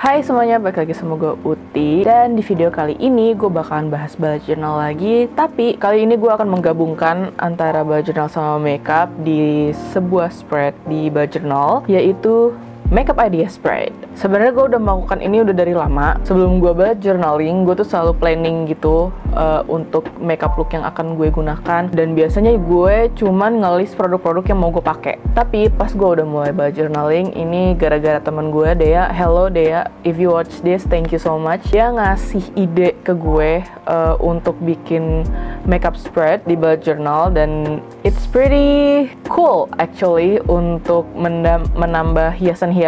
Hai semuanya, balik lagi sama gue Uti. Dan di video kali ini gue bakalan bahas bullet journal lagi. Tapi kali ini gue akan menggabungkan antara bullet journal sama makeup Di sebuah spread di bullet journal Yaitu makeup idea spread. Sebenarnya gue udah melakukan ini udah dari lama. Sebelum gue buat journaling, gue tuh selalu planning gitu uh, untuk makeup look yang akan gue gunakan. Dan biasanya gue cuman ngelis produk-produk yang mau gue pakai. Tapi pas gue udah mulai buat journaling, ini gara-gara teman gue Dea. Hello Dea, if you watch this, thank you so much. Dia ngasih ide ke gue uh, untuk bikin makeup spread di bullet journal dan it's pretty cool actually untuk menambah hiasan-hiasan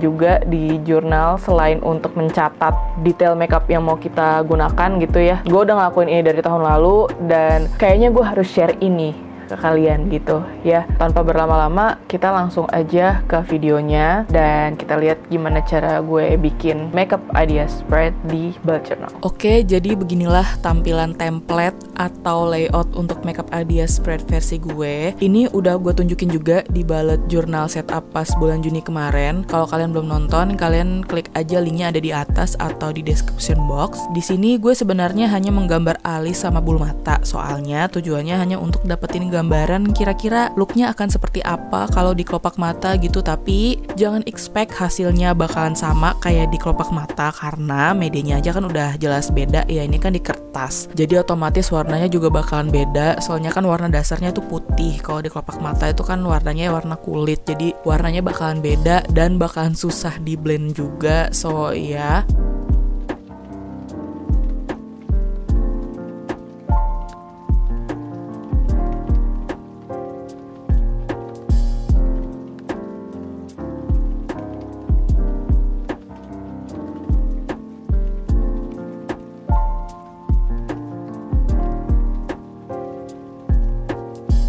juga di jurnal selain untuk mencatat detail makeup yang mau kita gunakan gitu ya. Gue udah ngelakuin ini dari tahun lalu dan kayaknya gue harus share ini ke kalian gitu ya. Tanpa berlama-lama, kita langsung aja ke videonya dan kita lihat gimana cara gue bikin makeup idea spread di bullet journal. Oke, jadi beginilah tampilan template atau layout untuk makeup idea spread versi gue. Ini udah gue tunjukin juga di bullet journal setup pas bulan Juni kemarin. Kalau kalian belum nonton, kalian klik aja linknya ada di atas atau di description box. Di sini gue sebenarnya hanya menggambar alis sama bulu mata, soalnya tujuannya hanya untuk dapetin gambaran kira-kira looknya akan seperti apa kalau di kelopak mata gitu. Tapi jangan expect hasilnya bakalan sama kayak di kelopak mata karena medianya aja kan udah jelas beda. Ya ini kan di kertas. Jadi otomatis warnanya juga bakalan beda. Soalnya kan warna dasarnya tuh putih. Kalau di kelopak mata itu kan warnanya warna kulit. Jadi warnanya bakalan beda dan bakalan susah di blend juga. So ya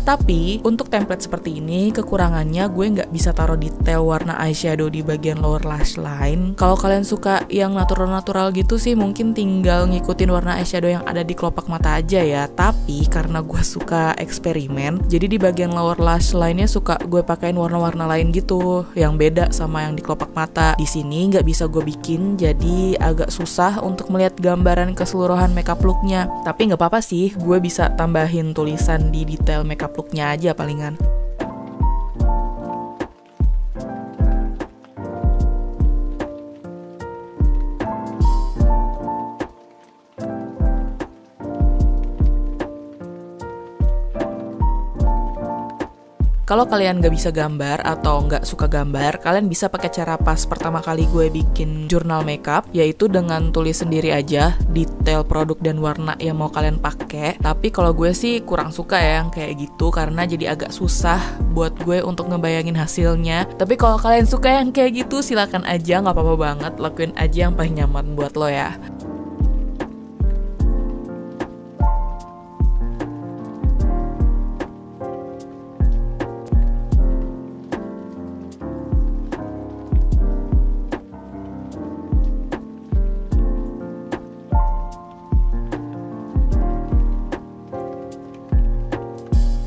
Tapi untuk template seperti ini kekurangannya gue nggak bisa taruh detail warna eyeshadow di bagian lower lash line. Kalau kalian suka yang natural-natural gitu sih mungkin tinggal ngikutin warna eyeshadow yang ada di kelopak mata aja ya. Tapi karena gue suka eksperimen, jadi di bagian lower lash line-nya suka gue pakein warna-warna lain gitu yang beda sama yang di kelopak mata. Di sini nggak bisa gue bikin jadi agak susah untuk melihat gambaran keseluruhan makeup looknya. Tapi nggak apa-apa sih, gue bisa tambahin tulisan di detail makeup looknya aja palingan. Kalau kalian gak bisa gambar atau nggak suka gambar, kalian bisa pakai cara pas pertama kali gue bikin jurnal makeup, yaitu dengan tulis sendiri aja detail produk dan warna yang mau kalian pakai. Tapi kalau gue sih kurang suka ya yang kayak gitu karena jadi agak susah buat gue untuk ngebayangin hasilnya. Tapi kalau kalian suka yang kayak gitu, silakan aja, nggak apa-apa banget, lakuin aja yang paling nyaman buat lo ya.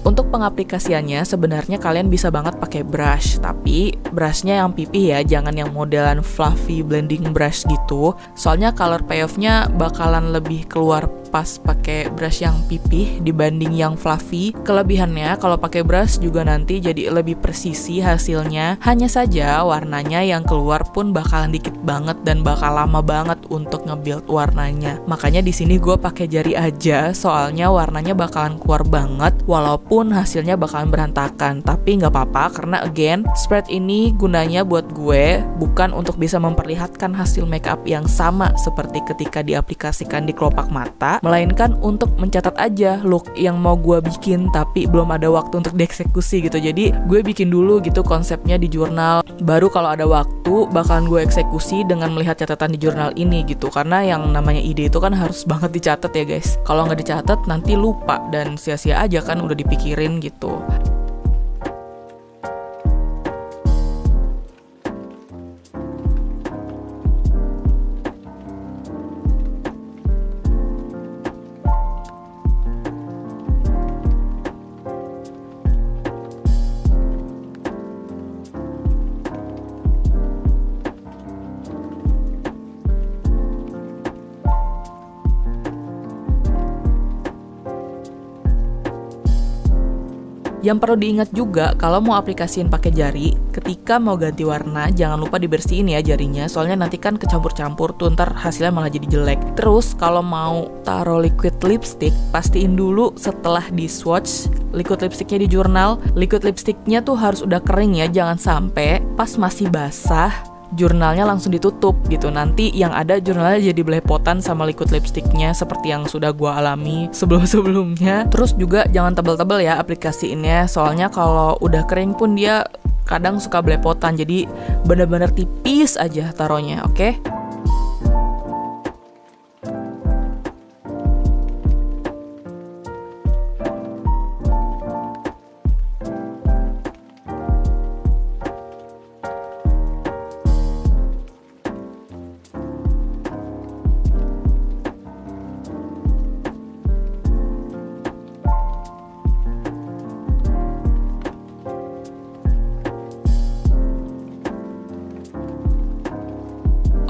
Untuk pengaplikasiannya sebenarnya kalian bisa banget pakai brush, tapi brushnya yang pipih ya, jangan yang modelan fluffy blending brush gitu. Soalnya color payoffnya bakalan lebih keluar pas pakai brush yang pipih dibanding yang fluffy. Kelebihannya kalau pakai brush juga nanti jadi lebih presisi hasilnya. Hanya saja warnanya yang keluar pun bakalan dikit banget dan bakal lama banget untuk ngebuild warnanya. Makanya di sini gue pakai jari aja, soalnya warnanya bakalan keluar banget walaupun hasilnya bakalan berantakan. Tapi nggak apa-apa karena again spread ini gunanya buat gue bukan untuk bisa memperlihatkan hasil makeup yang sama seperti ketika diaplikasikan di kelopak mata, melainkan untuk mencatat aja look yang mau gue bikin tapi belum ada waktu untuk dieksekusi gitu. Jadi gue bikin dulu gitu konsepnya di jurnal. Baru kalau ada waktu bakalan gue eksekusi dengan melihat catatan di jurnal ini gitu. Karena yang namanya ide itu kan harus banget dicatat ya guys. Kalau nggak dicatat nanti lupa dan sia-sia aja kan udah dipikirin gitu Yang perlu diingat juga kalau mau aplikasiin pakai jari, ketika mau ganti warna jangan lupa dibersihin ya jarinya, soalnya nanti kan kecampur-campur tuh ntar hasilnya malah jadi jelek. Terus kalau mau taruh liquid lipstick, pastiin dulu setelah di swatch liquid lipsticknya di jurnal, liquid lipsticknya tuh harus udah kering ya, jangan sampai pas masih basah jurnalnya langsung ditutup gitu. Nanti yang ada jurnalnya jadi belepotan sama liquid lipsticknya seperti yang sudah gua alami sebelum-sebelumnya. Terus juga jangan tebel-tebel ya aplikasiinnya soalnya kalau udah kering pun dia kadang suka belepotan. Jadi bener-bener tipis aja taruhnya oke? okay?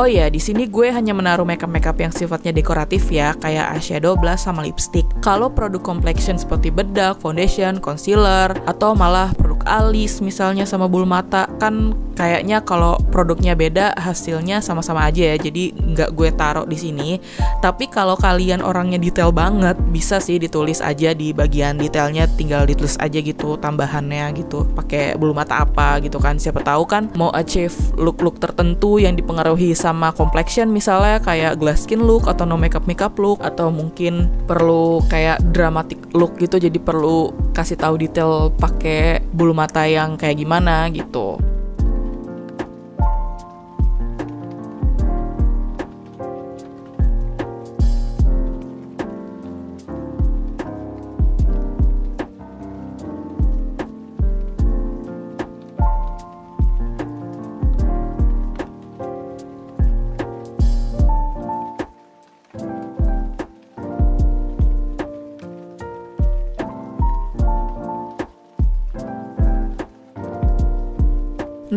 Oh iya, di sini gue hanya menaruh makeup-makeup yang sifatnya dekoratif ya, kayak eyeshadow, blush, sama lipstick. Kalau produk complexion seperti bedak, foundation, concealer, atau malah produk alis misalnya sama bulu mata, kan kayaknya kalau produknya beda hasilnya sama-sama aja ya. Jadi nggak gue taruh di sini. Tapi kalau kalian orangnya detail banget bisa sih ditulis aja di bagian detailnya. Tinggal ditulis aja gitu tambahannya gitu. Pakai bulu mata apa gitu kan. Siapa tahu kan mau achieve look-look tertentu yang dipengaruhi sama complexion misalnya kayak glass skin look atau no makeup makeup look. Atau mungkin perlu kayak dramatic look gitu. Jadi perlu kasih tahu detail pakai bulu mata yang kayak gimana gitu.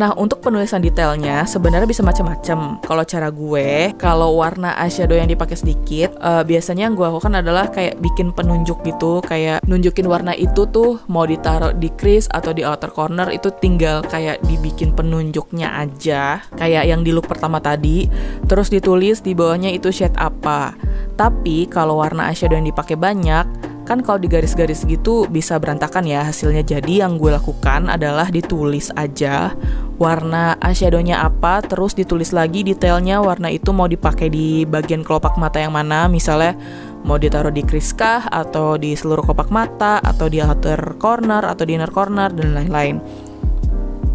Nah, untuk penulisan detailnya sebenarnya bisa macam-macam. Kalau cara gue, kalau warna eyeshadow yang dipakai sedikit, uh, biasanya yang gue lakukan adalah kayak bikin penunjuk gitu, kayak nunjukin warna itu tuh mau ditaruh di crease atau di outer corner itu tinggal kayak dibikin penunjuknya aja, kayak yang di look pertama tadi, terus ditulis di bawahnya itu shade apa. Tapi kalau warna eyeshadow yang dipakai banyak, kan kalau di garis-garis gitu bisa berantakan ya hasilnya. Jadi yang gue lakukan adalah ditulis aja warna eyeshadownya apa terus ditulis lagi detailnya warna itu mau dipakai di bagian kelopak mata yang mana. Misalnya mau ditaruh di kris kah atau di seluruh kelopak mata atau di outer corner atau di inner corner dan lain-lain.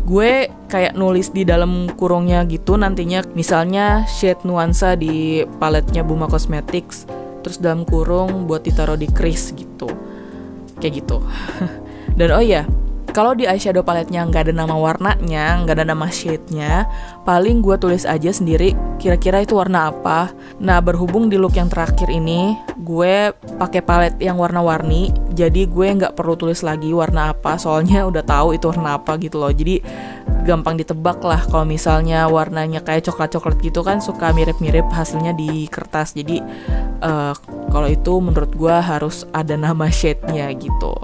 Gue kayak nulis di dalam kurungnya gitu nantinya misalnya shade nuansa di paletnya Buma Cosmetics terus dalam kurung buat ditaruh di crease gitu. Kayak gitu. Dan oh iya kalau di eyeshadow paletnya nggak ada nama warnanya, nggak ada nama shade-nya, paling gue tulis aja sendiri kira-kira itu warna apa. Nah berhubung di look yang terakhir ini, gue pakai palet yang warna-warni, jadi gue nggak perlu tulis lagi warna apa, soalnya udah tahu itu warna apa gitu loh. Jadi gampang ditebak lah kalau misalnya warnanya kayak coklat-coklat gitu kan suka mirip-mirip hasilnya di kertas. Jadi uh, kalau itu menurut gue harus ada nama shade-nya gitu.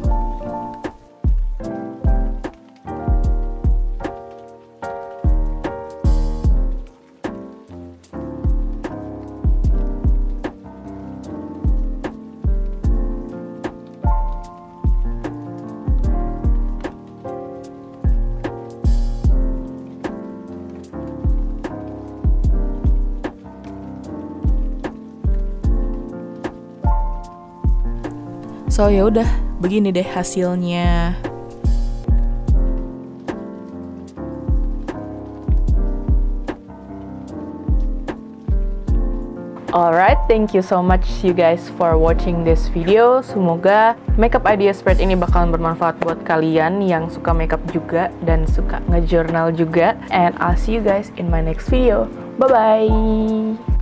So ya udah, begini deh hasilnya. Alright, thank you so much you guys for watching this video. Semoga makeup idea spread ini bakalan bermanfaat buat kalian yang suka makeup juga dan suka ngejournal juga. And I'll see you guys in my next video. Bye-bye!